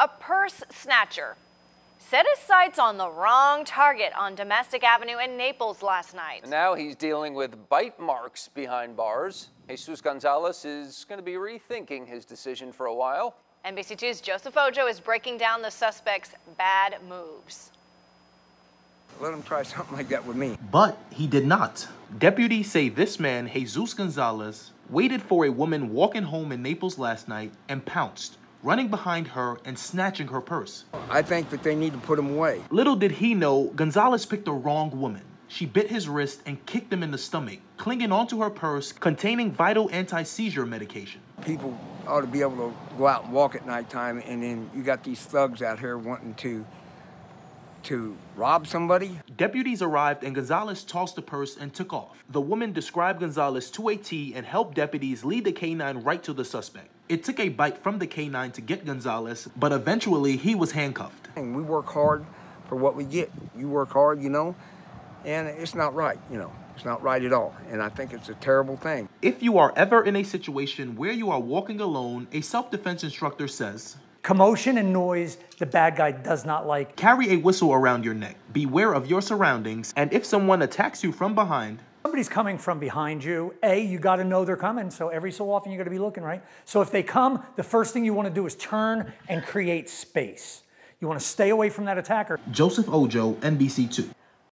A purse snatcher set his sights on the wrong target on Domestic Avenue in Naples last night. Now he's dealing with bite marks behind bars. Jesus Gonzalez is going to be rethinking his decision for a while. NBC2's Joseph Ojo is breaking down the suspect's bad moves. Let him try something like that with me. But he did not. Deputies say this man, Jesus Gonzalez, waited for a woman walking home in Naples last night and pounced, running behind her and snatching her purse. I think that they need to put him away. Little did he know, Gonzalez picked the wrong woman. She bit his wrist and kicked him in the stomach, clinging onto her purse containing vital anti-seizure medication. People ought to be able to go out and walk at nighttime, and then you got these thugs out here wanting to to rob somebody. Deputies arrived and Gonzalez tossed the purse and took off. The woman described Gonzalez to a T and helped deputies lead the canine right to the suspect. It took a bite from the canine to get Gonzalez, but eventually he was handcuffed. And we work hard for what we get. You work hard, you know, and it's not right, you know. It's not right at all, and I think it's a terrible thing. If you are ever in a situation where you are walking alone, a self-defense instructor says, Commotion and noise the bad guy does not like. Carry a whistle around your neck. Beware of your surroundings, and if someone attacks you from behind, somebody's coming from behind you, A, you got to know they're coming. So every so often you got to be looking, right? So if they come, the first thing you want to do is turn and create space. You want to stay away from that attacker. Joseph Ojo, NBC2.